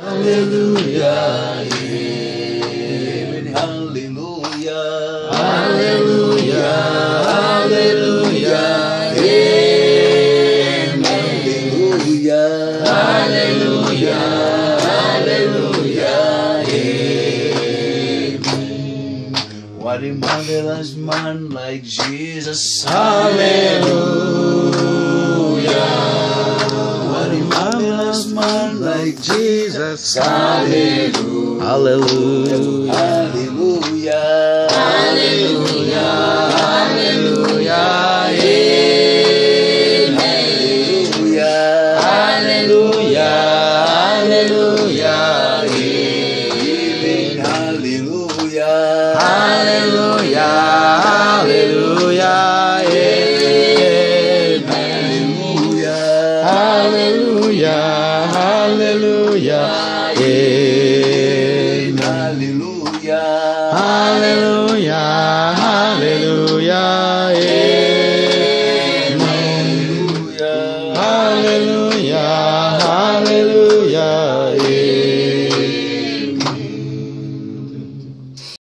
Hallelujah. Amen. Hallelujah. Hallelujah. Hallelujah. Amen. Hallelujah. Hallelujah. Hallelujah. Amen. What a marvelous man like Jesus. Hallelujah. Marvelous man like Jesus. Hallelujah. Hallelujah. Hallelujah. Hallelujah. Hallelujah. Hallelujah. Amen. Hallelujah. Hallelujah.